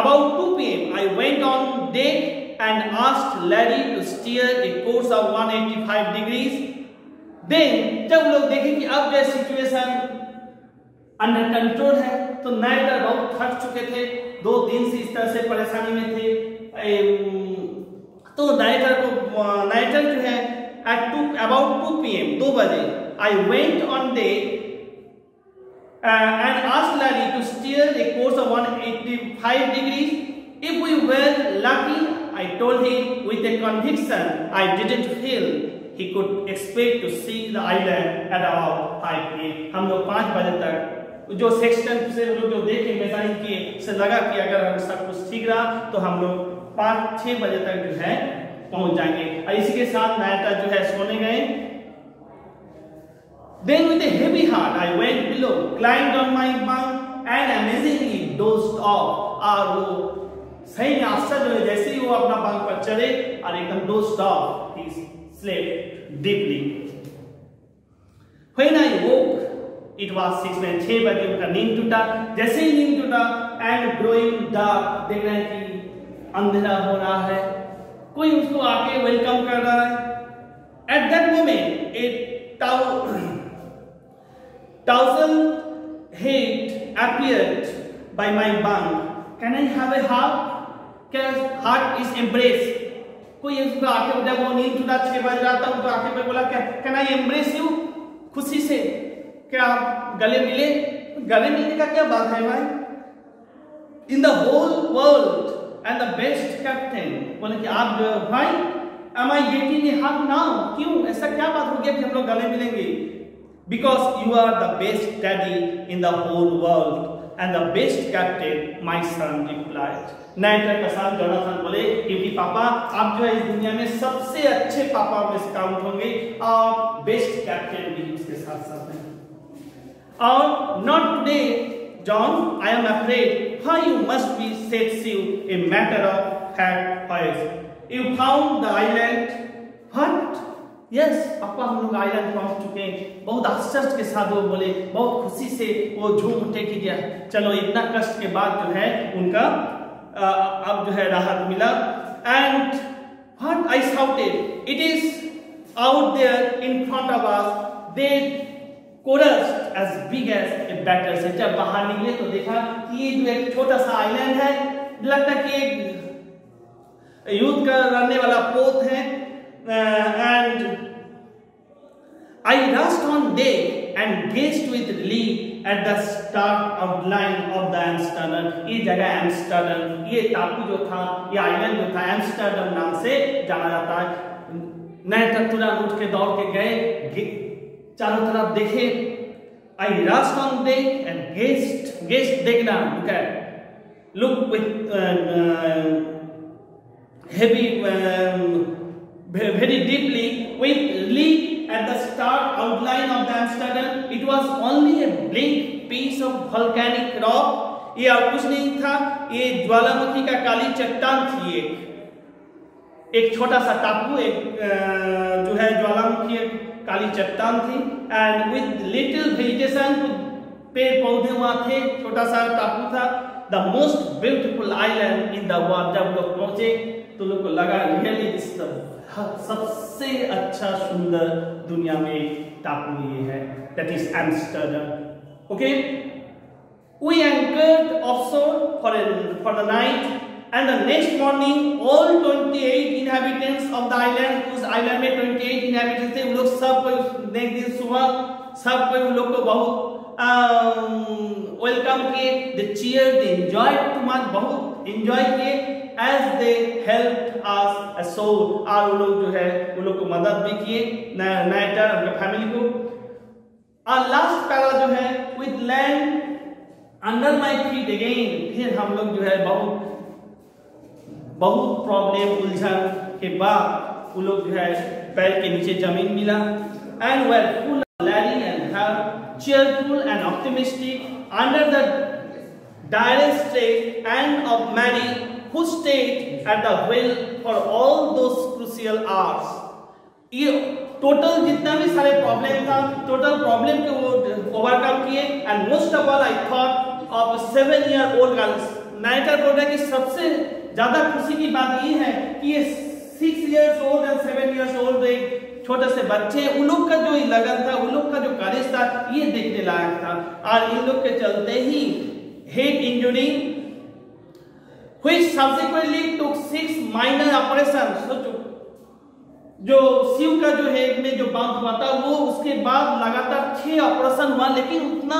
about 2 p.m. I went on deck and asked Larry to steer a course of 185 degrees. Then जब लोग देखें कि अब जो सिचुएशन अंडर कंट्रोल है तो नायकर बहुत थक चुके थे, दो दिन से इस तरह से परेशानी में थे। तो नायकर को नायकर जो है at two about two p m दो बजे I went on deck and asked Larry to steer a course of one eighty five degree if we were lucky I told him with a conviction I didn't feel He could expect to see the island at about 5 p.m. हम लोग पाँच बजे तक जो सेक्शन से हम लोग जो देखे मेजरिंग किए से लगा कि अगर हम सब कुछ ठीक रहा तो हम लोग पाँच छः बजे तक जो है पहुँच जाएँगे और इसी के साथ नायता जो है सोने गए Then with a heavy heart I went below, climbed on my bunk and amazingly dozed off. और वो सही में आश्चर्य है जैसे ही वो अपना बंक पर चले और एकदम dozed off. He slept deeply. When I woke, it was six में छह बजे उनका नींद टूटा जैसे ही नींद टूटा एंड ग्रोइंग डार्क देख रहे हैं कि अंधेरा हो रहा है कोई उसको आके वेलकम कर रहा है at that moment a thousand head appeared by my bunk. Can I have a hug? Can heart is embrace? कोई उसको आके जब वो नींद टूटा, छह बज रहा था उनको आके पे बोला कैन आई एम्ब्रेस यू खुशी से क्या आप गले मिले? गले मिलने का क्या बात है भाई? In the whole world and the best captain बोले कि आप भाई am I getting a hug now क्यों? ऐसा क्या बात हो गया कि हम लोग गले मिलेंगे? Because you are the best daddy in the whole world and the best captain my son replied writer का साथ जोनाथन बोले, क्योंकि पापा, आप जो है इस दुनिया में सबसे अच्छे पापा में से काउंट होंगे। और बेस्ट कैप्टन भी उसके साथ साथ हैं। और not today John, I am afraid how you must be, said you, a matter of fact choice. You found the island. What? Yes पापा हम लोग आइलैंड पहुँच चुके हैं बहुत आश्चर्य के साथ वो बोले बहुत खुशी से वो झूम उठे कि चलो इतना कष्ट के बाद जो है उनका अब जो है राहत मिला and what I shouted it is out there in front of us they chorus big as a better से जब बाहर निकले तो देखा कि ये जो एक छोटा सा आइलैंड है, लगता कि एक युद्ध करने वाला पोत है। And I rushed on deck and gazed with relief at the stark outline of the Amsterdam. ये जगह एम्स्टर्डम ये टापू जो था, ये आइलैंड जो था एम्स्टर्डम नाम से जाना जाता है। नए उठ के दौड़ के गए चारों तरफ़ देखे। I rushed on deck and gazed, gazed देखना look at, look with uh, uh, heavy, um, very deeply with relief at the stark outline of the Amsterdam. It was only a blank piece of volcanic rock. ये और कुछ नहीं था ये ज्वालामुखी का काली चट्टान थी एक एक छोटा सा टापू एक जो है ज्वालामुखी काली चट्टान थी एंड विद लिटिल वेजिटेशन पेड़ पौधे वहाँ थे छोटा सा टापू था। The most beautiful island in the world जब लोग पहुँचे तो लोग को लगा रियली सबसे अच्छा सुंदर दुनिया में टापू ये है। That is Amsterdam okay we anchored offshore for a, for the night And the next morning, all 28 inhabitants of the island, उस island में 28 inhabitants थे, वो लोग सब नेक्स्ट दिन सुबह सब कोई उन लोग को बहुत वेलकम किए they cheer they enjoy too much बहुत एंजॉय किए as they help a soul और वो लोग जो है वो लोग को मदद भी किए नाइटर अपने फैमिली को। और लास्ट पैरा जो है with land under my feet again फिर हम लोग जो है, बहुत बहुत प्रॉब्लम उलझन के बाद वो लोग जो है पैर के नीचे ज़मीन मिला। And were full leery and cheerful and optimistic under the direst state and of many who stayed at the wheel for all those crucial hours. ये टोटल जितना भी सारे प्रॉब्लम था टोटल प्रॉब्लम को वो ओवरकम किए and most of all I thought of seven year old girls matter बोल रहा कि सबसे ज़्यादा खुशी की बात ये है कि ये six years old and seven years old एक छोटे से बच्चे, उन लोग का जो लगन था, उन लोग का जो कार्य था, ये देखने लायक था। और इन लोग के चलते ही head injury which subsequently took six minor operations. सोचो जो शिव का जो हेड में जो बात हुआ था, वो उसके बाद लगातार छह ऑपरेशन हुआ, लेकिन उतना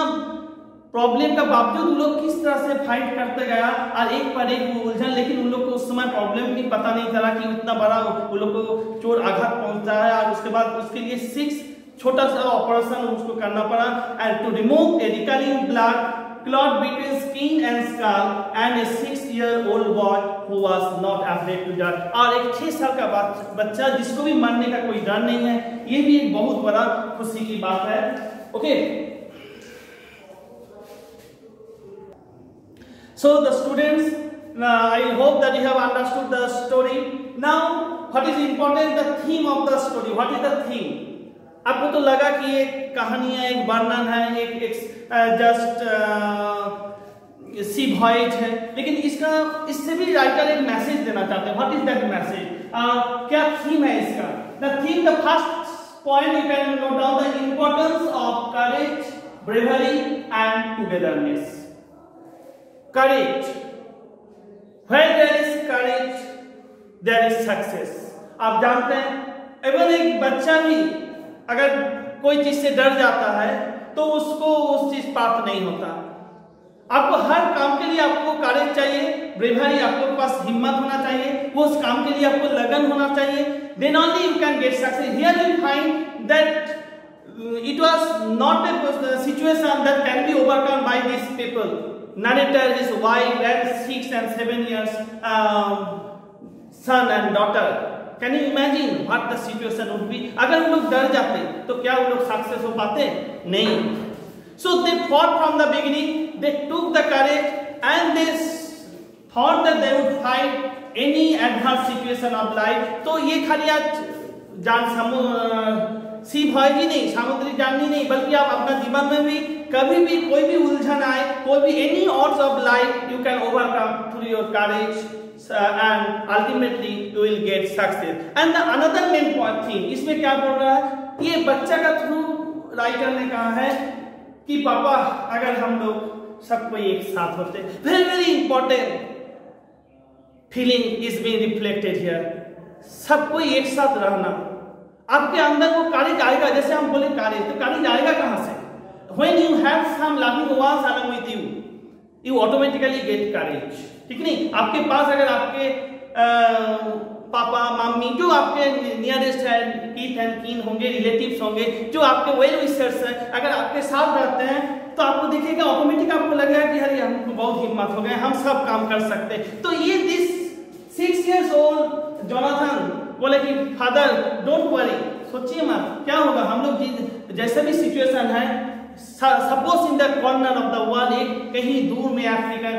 प्रॉब्लम का बावजूद उन लोग किस तरह से फाइट करते गया और एक पर एक उलझन, लेकिन उन लोग को उस समय प्रॉब्लम भी पता नहीं चला कि इतना बड़ा उन लोग को चोर आघात पहुँचता है और उसके बाद उसके लिए सिक्स छोटा सा ऑपरेशन उसको करना पड़ा and to remove a recurring blood clot between skin and skull and a six year old boy who was not afraid to die और एक छह साल का बच्चा जिसको भी मरने का कोई डर नहीं है, ये भी एक बहुत बड़ा खुशी की बात है okay okay? So the students, uh, I hope that you have understood the story. Now, what is important? The theme of the story. What is the theme? आपको तो लगा कि एक कहानी है एक वर्णन है एक, एक जस्ट सी वॉइज है लेकिन इसका इससे भी राइटर एक मैसेज देना चाहते हैं व्हाट इज़ दैट मैसेज क्या थीम है इसका the theme the first point you can note down the importance of courage bravery and togetherness courage. Where there is courage, there is success. आप जानते हैं एवं एक बच्चा भी अगर कोई चीज़ से डर जाता है तो उसको उस चीज़ प्राप्त नहीं होता। आपको हर काम के लिए आपको कार्य चाहिए ब्रेवरी आपको पास हिम्मत होना चाहिए, वो उस काम के लिए आपको लगन होना चाहिए। Then only you can get success here you find that it was not a situation that can be overcome by these people. Narrator, his wife, and six and seven years um, son and daughter. Can you imagine what the situation would be? अगर वो लोग डर जाते तो क्या वो लोग सक्सेस हो पाते नहीं So they fought from the beginning. They took the courage and they thought that they would fight any adverse situation of life. तो ये खाली आज जान समूह सी भयगी नहीं, सामुद्रिक जाननी नहीं, बल्कि आप अपना जीवन में भी, कभी भी कोई भी उलझन आए, कोई भी any odds of life you can overcome through your courage and ultimately you will get success and the another main point थी इसमें क्या बोल रहा है? ये बच्चा का थ्रू राइटर ने कहा है कि, पापा, अगर हम लोग सब कोई एक साथ होते very very important feeling is being reflected here सब कोई एक साथ रहना। आपके अंदर वो कारेज आएगा जैसे हम बोले कारेज तो कारेज आएगा कहाँ से? When you have some loving ones along with you you automatically get courage. ठीक नहीं? आपके पास अगर आपके आ, पापा मम्मी जो आपके नियरेस्ट है कीथ एंड कीन होंगे रिलेटिव्स होंगे जो आपके वेल विशर्स हैं अगर आपके साथ रहते हैं तो आपको देखिएगा ऑटोमेटिक आपको लगेगा कि अरे हमको बहुत हिम्मत हो गए हम सब काम कर सकते हैं। तो ये this six years old Jonathan बोले कि, फादर डोंट वरी सोचिए मत, क्या होगा? हम लोग जैसे भी सिचुएशन है suppose in the corner of the world एक कहीं दूर में अफ्रीका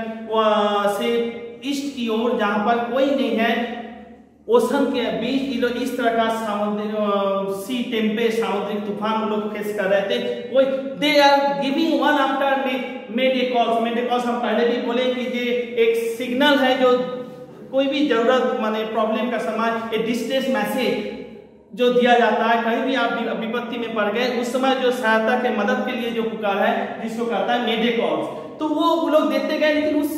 से ईस्ट की ओर जहाँ पर कोई नहीं है ओशन के बीच इस तरह का सामुद्रिक सी टेम्पे सामुद्रिक तूफ़ान लोग फेस कर रहे थे, कोई they are giving one after mayday calls mayday calls हम पहले भी बोले कि ये एक सिग्नल है जो कोई भी ज़रूरत, माने प्रॉब्लम का समय एक डिस्ट्रेस मैसेज जो दिया जाता है, कहीं भी आप विपत्ति में पड़ गए, उस समय जो सहायता के मदद के लिए जो पुकार है, जिसको कहता है मेडे कॉल्स तो वो लोग देते गए, लेकिन उस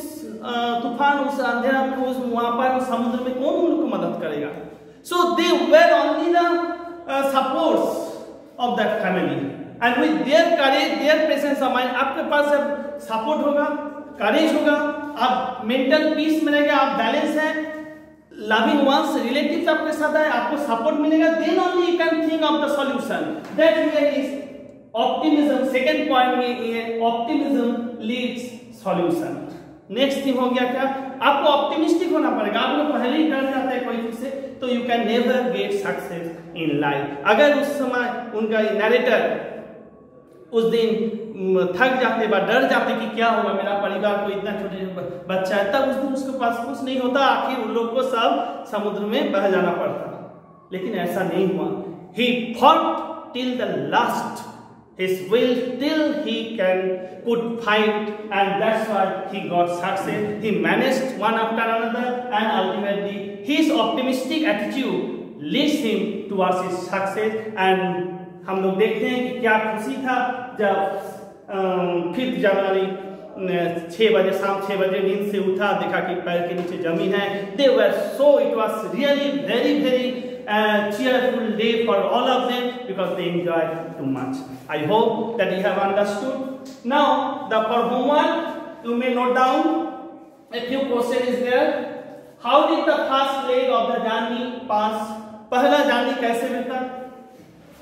तूफ़ान, उस अंधेरा उस वहाँ पर, उस समुद्र में कौन उन लोग मदद करेगा? So they were only the supports of that family and with their courage their presence of mind आपके पास सपोर्ट होगा करेज होगा आप मेंटल पीस मिलेगा, आप बैलेंस है लविंग वंस रिलेटिव्स आपके साथ है आपको सपोर्ट मिलेगा then only you can think of the solution that here is optimism second point में ये optimism leads solution next thing हो गया क्या? आपको ऑप्टिमिस्टिक होना पड़ेगा। आप लोग पहले ही डर जाते हैं कोई चीज़ से तो you can never get success in life अगर उस समय उनका नरेटर उस दिन थक जाते बा डर जाते कि क्या होगा मेरा परिवार को इतना छोटे बच्चा है तब उस दिन उसके पास कुछ नहीं होता आखिर उन लोग को सब समुद्र में बह जाना पड़ता लेकिन ऐसा नहीं हुआ he fought till the last his will till he can could fight and that's why he got success he managed one after another and ultimately his optimistic attitude leads him towards his success and हम लोग देखते हैं कि क्या खुशी था जब फिफ्थ जनवरी छह बजे, शाम छह बजे नींद से उठा, देखा कि पैर के नीचे ज़मीन है। They way so it was really very very cheerful day for all of them because they enjoy too much I hope that you have understood now the for homework you may note down a few question is there how did the first leg of the journey pass पहला जर्नी कैसे मिलता? है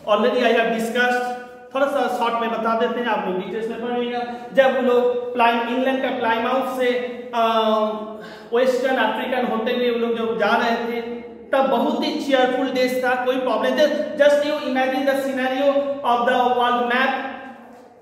ऑलरेडी आई हैव डिस्कस्ड थोड़ा सा शॉर्ट में बता देते हैं आप लोग डिटेल्स में पढ़ेगा जब वो लोग प्लाइम इंग्लैंड का प्लाइमाउथ से वेस्टर्न अफ्रीकन होते हुए वो लोग जब जा रहे थे तब बहुत ही चेयरफुल देश था कोई problem just you imagine the scenario of the world map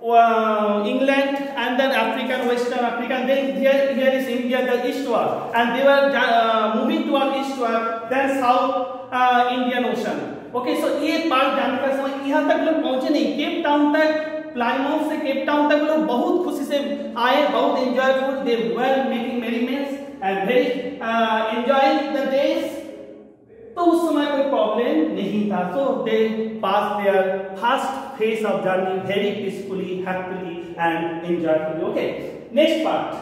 England and then African, Western African. Then here, here is India, the eastward, and they were uh, moving toward eastward. Then South uh, Indian. Okay so ये पार्ट जानने का समय यहाँ तक लोग पहुँचे नहीं। केप टाउन तक प्लाईमाउथ से केप टाउन तक लोग बहुत खुशी से आए बहुत enjoyful they well making merriments and very enjoying the days तो उस समय कोई प्रॉब्लम नहीं था। So they pass their first phase of journey very peacefully happily and enjoyfully okay next part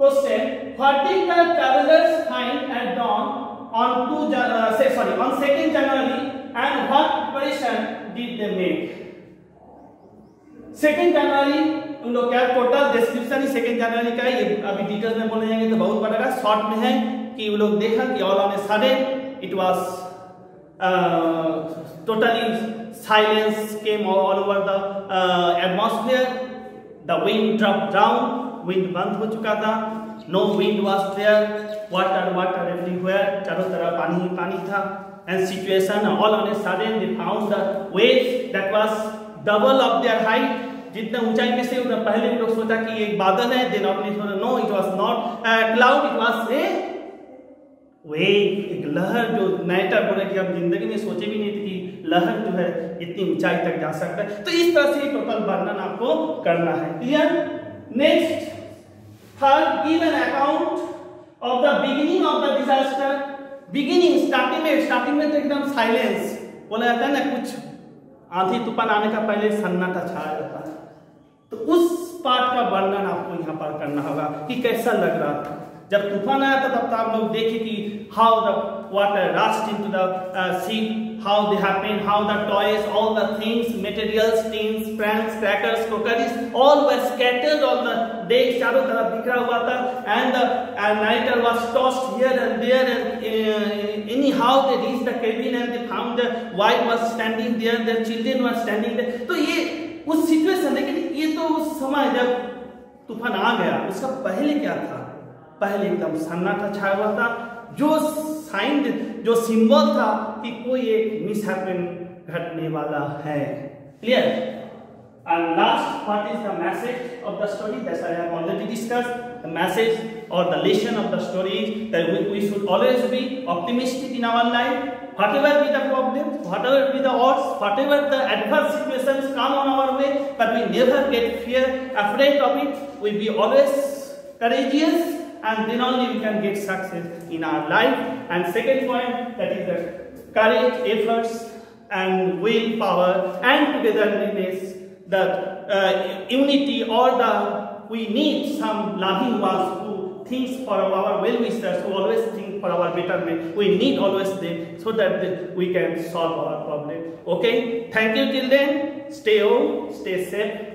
question what did the travellers find at dawn on 2 uh, say sorry on 2nd January and what preparation did they make? Second जनवरी उन लोग क्या टोटल डिस्क्रिप्शन सेकेंड जनवरी का ये अभी डिटेल्स में बोलने जाएँगे तो बहुत बढ़ेगा शॉर्ट में है कि वो लोग देखा कि all on a sudden it was totally silence came all over the atmosphere the wind drop down wind बंद हो चुका था no wind was there water water everywhere चारों तरफ़ पानी ही पानी था। And situation all on a sudden they found the waves that was double of their height. जितना ऊंचाई में से उतना पहले भी लोग सोचा कि एक बादल है देन आपने सोचा no it was not cloud it was a wave एक लहर जो नाइटर बोले कि हम ज़िंदगी में सोचे भी नहीं थे लहर जो है इतनी ऊंचाई तक जा सकता है। तो इस तरह से टोटल वर्णन आपको करना है। Clear next third give account of the beginning of the disaster beginning starting में स्टार्टिंग में तो एकदम साइलेंस बोला जाता है ना, कुछ आंधी तूफ़ान आने का पहले सन्नाटा छाया जाता है। तो उस पार्ट का वर्णन आपको यहाँ पर करना होगा कि कैसा लग रहा था। जब तूफ़ान आया था, तब तो आप लोग देखे कि how the water rushed into the how they happened, how the toys, all the things, materials, tins, pranks, crackers, crockeries, all were scattered on the deck, चारों तरफ़ बिखरा हुआ था, and the narrator was tossed here and there, and uh, anyhow they reached the cabin and they found the wife was standing there, their children were standing there. तो ये उस सिचुएशन लेकिन ये तो उस समय जब तूफ़ान आ गया उसका पहले क्या था पहले एकदम सन्नाटा छाया हुआ था जो साइन जो सिंबल था कि कोई एक मिस घटने वाला है clear And last, what is the message of the story? That I have already discussed. The message or the lesson of the story is that we, we should always be optimistic in our life. Whatever be the problems, whatever be the odds, whatever the adverse situations come on our way, but we never get fear, afraid of it. We be always courageous and then only we can get success in our life. And second point, that is the courage, efforts, and willpower and togetherness, the uh, unity or the we need some loving ones who thinks for our well-wishers, who always think for our betterment. We need always them so that we can solve our problem. Okay? Thank you till then. Stay home, stay safe.